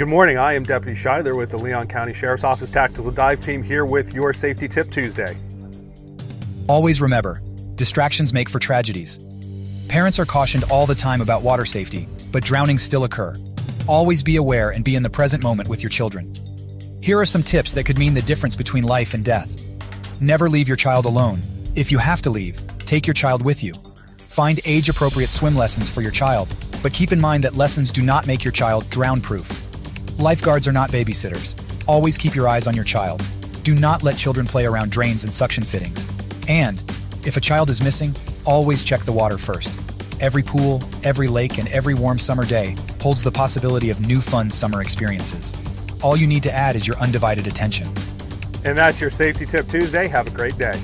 Good morning. I am Deputy Schuyler with the Leon County Sheriff's Office Tactical Dive Team here with your Safety Tip Tuesday. Always remember, distractions make for tragedies. Parents are cautioned all the time about water safety, but drownings still occur. Always be aware and be in the present moment with your children. Here are some tips that could mean the difference between life and death. Never leave your child alone. If you have to leave, take your child with you. Find age-appropriate swim lessons for your child, but keep in mind that lessons do not make your child drown-proof. Lifeguards are not babysitters. Always keep your eyes on your child. Do not let children play around drains and suction fittings. And, if a child is missing, always check the water first. Every pool, every lake, and every warm summer day holds the possibility of new fun summer experiences. All you need to add is your undivided attention. And that's your Safety Tip Tuesday. Have a great day.